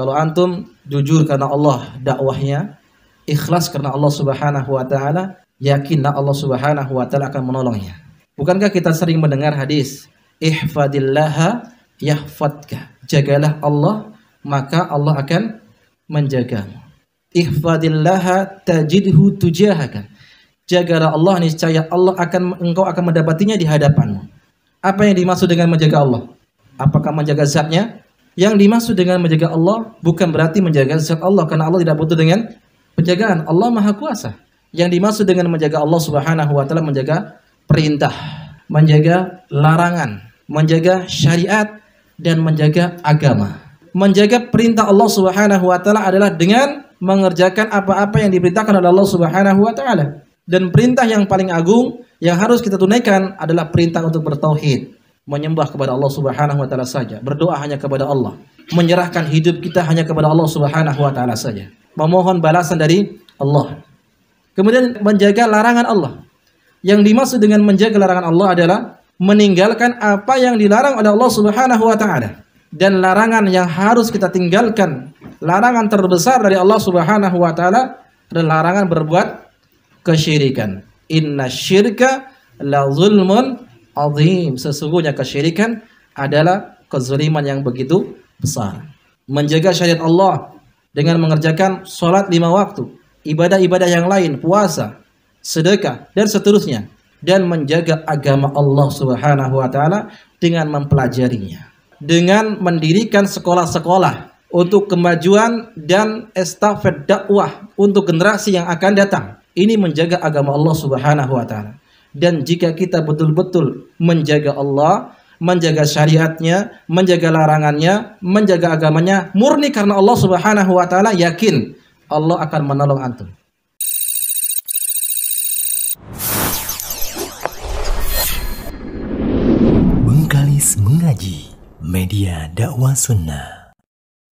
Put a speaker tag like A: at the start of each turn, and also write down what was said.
A: Kalau antum jujur karena Allah dakwahnya, ikhlas karena Allah Subhanahu wa taala, yakinlah Allah Subhanahu wa taala akan menolongnya. Bukankah kita sering mendengar hadis, ihfadillaha yahfadka. Jagalah Allah, maka Allah akan menjagamu. Ihfadillaha tajidhu tujahaka. Jagalah Allah niscaya Allah akan engkau akan mendapatinya di hadapanmu. Apa yang dimaksud dengan menjaga Allah? Apakah menjaga zatnya? Yang dimaksud dengan menjaga Allah bukan berarti menjaga zat Allah karena Allah tidak butuh dengan penjagaan. Allah Maha Kuasa. Yang dimaksud dengan menjaga Allah Subhanahu wa taala menjaga perintah, menjaga larangan, menjaga syariat dan menjaga agama. Menjaga perintah Allah Subhanahu wa taala adalah dengan mengerjakan apa-apa yang diperintahkan oleh Allah Subhanahu wa taala. Dan perintah yang paling agung yang harus kita tunaikan adalah perintah untuk bertauhid, menyembah kepada Allah Subhanahu wa taala saja, berdoa hanya kepada Allah, menyerahkan hidup kita hanya kepada Allah Subhanahu wa taala saja, memohon balasan dari Allah. Kemudian menjaga larangan Allah. Yang dimaksud dengan menjaga larangan Allah adalah meninggalkan apa yang dilarang oleh Allah Subhanahu wa taala. Dan larangan yang harus kita tinggalkan, larangan terbesar dari Allah Subhanahu wa taala adalah larangan berbuat kesyirikan. Inna syirka la zulmun azim. Sesungguhnya kesyirikan adalah kezuliman yang begitu besar. Menjaga syariat Allah dengan mengerjakan sholat lima waktu, ibadah-ibadah yang lain, puasa, sedekah, dan seterusnya. Dan menjaga agama Allah subhanahu wa ta'ala dengan mempelajarinya. Dengan mendirikan sekolah-sekolah untuk kemajuan dan estafet dakwah untuk generasi yang akan datang. Ini menjaga agama Allah subhanahu wa ta'ala. Dan jika kita betul-betul menjaga Allah, menjaga syariatnya, menjaga larangannya, menjaga agamanya, murni karena Allah subhanahu wa ta'ala, yakin Allah akan menolong antum.
B: Bengkalis Mengaji Media Dakwah Sunnah